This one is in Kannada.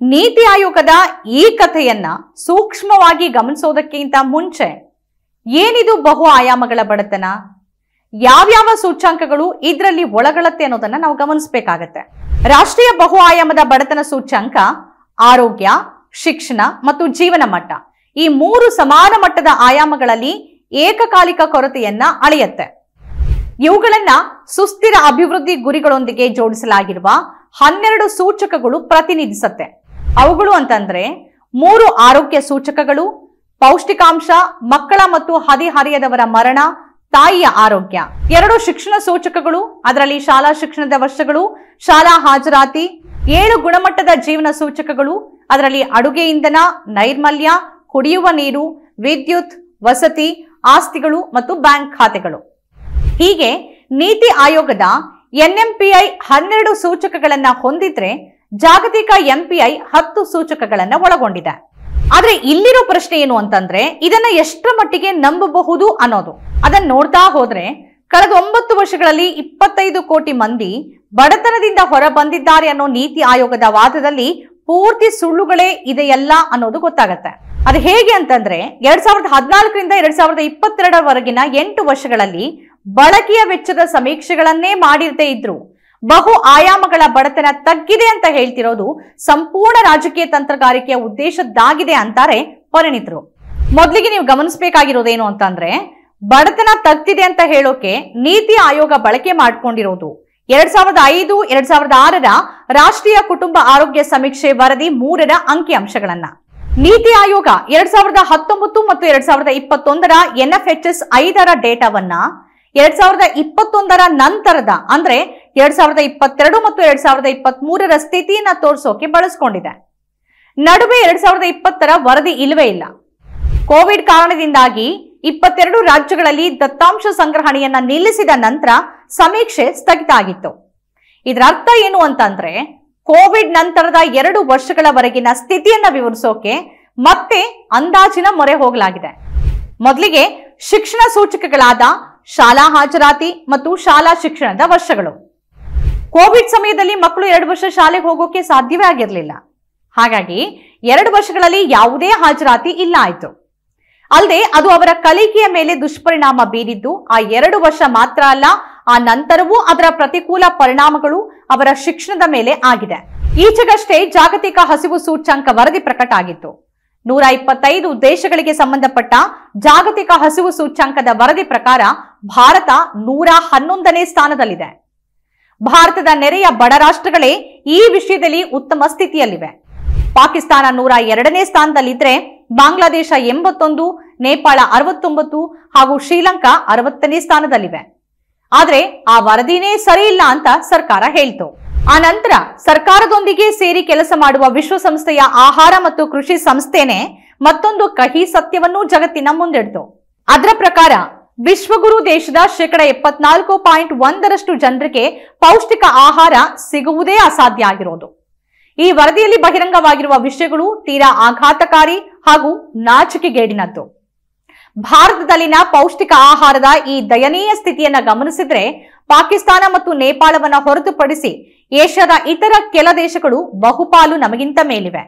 ನೀತಿ ಆಯೋಗದ ಈ ಕಥೆಯನ್ನ ಸೂಕ್ಷ್ಮವಾಗಿ ಗಮನಿಸೋದಕ್ಕಿಂತ ಮುಂಚೆ ಏನಿದು ಬಹು ಆಯಾಮಗಳ ಬಡತನ? ಯಾವ್ಯಾವ ಸೂಚ್ಯಾಂಕಗಳು ಇದರಲ್ಲಿ ಒಳಗಳತ್ತೆ ಅನ್ನೋದನ್ನ ನಾವು ಗಮನಿಸಬೇಕಾಗತ್ತೆ. ರಾಷ್ಟ್ರೀಯ ಬಹು ಆಯಾಮದ ಬಡತನ ಸೂಚ್ಯಾಂಕ ಆರೋಗ್ಯ, ಶಿಕ್ಷಣ ಮತ್ತು ಜೀವನ ಮಟ್ಟ. ಈ ಮೂರು ಸಮಾನ ಮಟ್ಟದ ಆಯಾಮಗಳಲ್ಲಿ ಏಕಕಾಲಿಕ ಕೊರತೆಯನ್ನ ಅಳೆಯುತ್ತೆ. ಇವುಗಳನ್ನ ಸುಸ್ಥಿರ ಅಭಿವೃದ್ಧಿ ಗುರಿಗಳೊಂದಿಗೆ ಜೋಡಿಸಲಾಗಿರುವ ಹನ್ನೆರಡು ಸೂಚಕಗಳು ಪ್ರತಿನಿಧಿಸುತ್ತೆ. ಅವುಗಳು ಅಂತಂದ್ರೆ ಮೂರು ಆರೋಗ್ಯ ಸೂಚಕಗಳು, ಪೌಷ್ಟಿಕಾಂಶ, ಮಕ್ಕಳ ಮತ್ತು ಹದಿಹರಿಯದವರ ಮರಣ, ತಾಯಿಯ ಆರೋಗ್ಯ. ಎರಡು ಶಿಕ್ಷಣ ಸೂಚಕಗಳು, ಅದರಲ್ಲಿ ಶಾಲಾ ಶಿಕ್ಷಣದ ವರ್ಷಗಳು, ಶಾಲಾ ಹಾಜರಾತಿ, ಏಳು ಗುಣಮಟ್ಟದ ಜೀವನ ಸೂಚಕಗಳು, ಅದರಲ್ಲಿ ಅಡುಗೆ ಇಂಧನ, ನೈರ್ಮಲ್ಯ, ಕುಡಿಯುವ ನೀರು, ವಿದ್ಯುತ್, ವಸತಿ, ಆಸ್ತಿಗಳು ಮತ್ತು ಬ್ಯಾಂಕ್ ಖಾತೆಗಳು. ಹೀಗೆ ನೀತಿ ಆಯೋಗದ ಎನ್ಎಂಪಿಐ ಹನ್ನೆರಡು ಸೂಚಕಗಳನ್ನ ಹೊಂದಿದ್ರೆ ಜಾಗತಿಕ ಎಂಪಿಐ ಹತ್ತು ಸೂಚಕಗಳನ್ನ ಒಳಗೊಂಡಿದೆ. ಆದ್ರೆ ಇಲ್ಲಿರೋ ಪ್ರಶ್ನೆ ಏನು ಅಂತಂದ್ರೆ, ಇದನ್ನ ಎಷ್ಟರ ಮಟ್ಟಿಗೆ ನಂಬಬಹುದು ಅನ್ನೋದು. ಅದನ್ನ ನೋಡ್ತಾ ಹೋದ್ರೆ, ಕಳೆದ ಒಂಬತ್ತು ವರ್ಷಗಳಲ್ಲಿ ಇಪ್ಪತ್ತೈದು ಕೋಟಿ ಮಂದಿ ಬಡತನದಿಂದ ಹೊರ ಬಂದಿದ್ದಾರೆ ಅನ್ನೋ ನೀತಿ ಆಯೋಗದ ವಾದದಲ್ಲಿ ಪೂರ್ತಿ ಸುಳ್ಳುಗಳೇ ಇದೆಯಲ್ಲ ಅನ್ನೋದು ಗೊತ್ತಾಗತ್ತೆ. ಅದು ಹೇಗೆ ಅಂತಂದ್ರೆ, ಎರಡ್ ಸಾವಿರದ ಹದಿನಾಲ್ಕರಿಂದ ಎರಡ್ ಸಾವಿರದ ಇಪ್ಪತ್ತೆರಡರವರೆಗಿನ ಎಂಟು ವರ್ಷಗಳಲ್ಲಿ ಬಳಕೆಯ ವೆಚ್ಚದ ಸಮೀಕ್ಷೆಗಳನ್ನೇ ಮಾಡಿರದೇ ಇದ್ರು. ಬಹು ಆಯಾಮಗಳ ಬಡತನ ತಗ್ಗಿದೆ ಅಂತ ಹೇಳ್ತಿರೋದು ಸಂಪೂರ್ಣ ರಾಜಕೀಯ ತಂತ್ರಗಾರಿಕೆಯ ಉದ್ದೇಶದ್ದಾಗಿದೆ ಅಂತಾರೆ ಪರಿಣಿತರು. ಮೊದಲಿಗೆ ನೀವು ಗಮನಿಸಬೇಕಾಗಿರೋದೇನು ಅಂತಂದ್ರೆ, ಬಡತನ ತಗ್ತಿದೆ ಅಂತ ಹೇಳೋಕೆ ನೀತಿ ಆಯೋಗ ಬಳಕೆ ಮಾಡ್ಕೊಂಡಿರೋದು. ಎರಡ್ ಸಾವಿರದ ಐದು, ಎರಡ್ ಸಾವಿರದ ಆರರ ರಾಷ್ಟ್ರೀಯ ಕುಟುಂಬ ಆರೋಗ್ಯ ಸಮೀಕ್ಷೆ ವರದಿ ಮೂರರ ಅಂಕಿ ಅಂಶಗಳನ್ನ. ನೀತಿ ಆಯೋಗ ಎರಡ್ ಸಾವಿರದ ಹತ್ತೊಂಬತ್ತು ಮತ್ತು ಎರಡ್ ಸಾವಿರದ ಇಪ್ಪತ್ತೊಂದರ ಎನ್ಎಫ್ಎಚ್ಎಸ್ ಐದರ ಡೇಟಾವನ್ನ ಎರಡ್ ಸಾವಿರದ ಇಪ್ಪತ್ತೊಂದರ ನಂತರದ ಅಂದ್ರೆ ಎರಡ್ ಸಾವಿರದ ಇಪ್ಪತ್ತೆರಡು ಮತ್ತು ಎರಡ್ ಸಾವಿರದ ಇಪ್ಪತ್ತ್ ಮೂರರ ಸ್ಥಿತಿಯನ್ನ ತೋರಿಸೋಕೆ ಬಳಸ್ಕೊಂಡಿದೆ. ನಡುವೆ ಎರಡ್ ಸಾವಿರದ ಇಪ್ಪತ್ತರ ವರದಿ ಇಲ್ಲವೇ ಇಲ್ಲ. ಕೋವಿಡ್ ಕಾರಣದಿಂದಾಗಿ ಇಪ್ಪತ್ತೆರಡು ರಾಜ್ಯಗಳಲ್ಲಿ ದತ್ತಾಂಶ ಸಂಗ್ರಹಣೆಯನ್ನ ನಿಲ್ಲಿಸಿದ ನಂತರ ಸಮೀಕ್ಷೆ ಸ್ಥಗಿತ ಆಗಿತ್ತು. ಇದರ ಅರ್ಥ ಏನು ಅಂತಂದ್ರೆ, ಕೋವಿಡ್ ನಂತರದ ಎರಡು ವರ್ಷಗಳವರೆಗಿನ ಸ್ಥಿತಿಯನ್ನ ವಿವರಿಸೋಕೆ ಮತ್ತೆ ಅಂದಾಜಿನ ಮೊರೆ ಹೋಗಲಾಗಿದೆ. ಮೊದಲಿಗೆ ಶಿಕ್ಷಣ ಸೂಚಕಗಳಾದ ಶಾಲಾ ಹಾಜರಾತಿ ಮತ್ತು ಶಾಲಾ ಶಿಕ್ಷಣದ ವರ್ಷಗಳು. ಕೋವಿಡ್ ಸಮಯದಲ್ಲಿ ಮಕ್ಕಳು ಎರಡು ವರ್ಷ ಶಾಲೆಗೆ ಹೋಗೋಕೆ ಸಾಧ್ಯವೇ ಆಗಿರಲಿಲ್ಲ. ಹಾಗಾಗಿ ಎರಡು ವರ್ಷಗಳಲ್ಲಿ ಯಾವುದೇ ಹಾಜರಾತಿ ಇಲ್ಲ ಆಯ್ತು. ಅಲ್ಲದೆ ಅದು ಅವರ ಕಲಿಕೆಯ ಮೇಲೆ ದುಷ್ಪರಿಣಾಮ ಬೀರಿದ್ದು, ಆ ಎರಡು ವರ್ಷ ಮಾತ್ರ ಅಲ್ಲ, ಆ ನಂತರವೂ ಅದರ ಪ್ರತಿಕೂಲ ಪರಿಣಾಮಗಳು ಅವರ ಶಿಕ್ಷಣದ ಮೇಲೆ ಆಗಿದೆ. ಈಚೆಗಷ್ಟೇ ಜಾಗತಿಕ ಹಸಿವು ಸೂಚ್ಯಂಕ ವರದಿ ಪ್ರಕಟ ಆಗಿತ್ತು. ನೂರ ಇಪ್ಪತ್ತೈದು ದೇಶಗಳಿಗೆ ಸಂಬಂಧಪಟ್ಟ ಜಾಗತಿಕ ಹಸಿವು ಸೂಚ್ಯಂಕದ ವರದಿ ಪ್ರಕಾರ ಭಾರತ ನೂರ ಹನ್ನೊಂದನೇ ಸ್ಥಾನದಲ್ಲಿದೆ. ಭಾರತದ ನೆರೆಯ ಬಡ ರಾಷ್ಟ್ರಗಳೇ ಈ ವಿಷಯದಲ್ಲಿ ಉತ್ತಮ ಸ್ಥಿತಿಯಲ್ಲಿವೆ. ಪಾಕಿಸ್ತಾನ ನೂರ ಎರಡನೇ ಸ್ಥಾನದಲ್ಲಿದ್ರೆ ಬಾಂಗ್ಲಾದೇಶ ಎಂಬತ್ತೊಂದು, ನೇಪಾಳ ಅರವತ್ತೊಂಬತ್ತು ಹಾಗೂ ಶ್ರೀಲಂಕಾ ಅರವತ್ತನೇ ಸ್ಥಾನದಲ್ಲಿವೆ. ಆದ್ರೆ ಆ ವರದಿನೇ ಸರಿ ಇಲ್ಲ ಅಂತ ಸರ್ಕಾರ ಹೇಳ್ತು. ಆ ನಂತರ ಸರ್ಕಾರದೊಂದಿಗೆ ಸೇರಿ ಕೆಲಸ ಮಾಡುವ ವಿಶ್ವಸಂಸ್ಥೆಯ ಆಹಾರ ಮತ್ತು ಕೃಷಿ ಸಂಸ್ಥೆನೆ ಮತ್ತೊಂದು ಕಹಿ ಸತ್ಯವನ್ನೂ ಜಗತ್ತಿನ ಮುಂದಿಡ್ತು. ಅದರ ಪ್ರಕಾರ ವಿಶ್ವಗುರು ದೇಶದ ಶೇಕಡ ಎಪ್ಪತ್ನಾಲ್ಕು ಪಾಯಿಂಟ್ ಒಂದರಷ್ಟು ಜನರಿಗೆ ಪೌಷ್ಟಿಕ ಆಹಾರ ಸಿಗುವುದೇ ಅಸಾಧ್ಯ ಆಗಿರೋದು. ಈ ವರದಿಯಲ್ಲಿ ಬಹಿರಂಗವಾಗಿರುವ ವಿಷಯಗಳು ತೀರಾ ಆಘಾತಕಾರಿ ಹಾಗೂ ನಾಚಿಕೆಗೇಡಿನದ್ದು. ಭಾರತದಲ್ಲಿನ ಪೌಷ್ಟಿಕ ಆಹಾರದ ಈ ದಯನೀಯ ಸ್ಥಿತಿಯನ್ನ ಗಮನಿಸಿದ್ರೆ ಪಾಕಿಸ್ತಾನ ಮತ್ತು ನೇಪಾಳವನ್ನು ಹೊರತುಪಡಿಸಿ ಏಷ್ಯಾದ ಇತರ ಕೆಲ ದೇಶಗಳು ಬಹುಪಾಲು ನಮಗಿಂತ ಮೇಲಿವೆ.